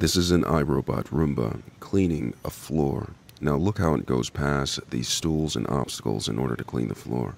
This is an iRobot Roomba cleaning a floor. Now look how it goes past these stools and obstacles in order to clean the floor.